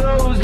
those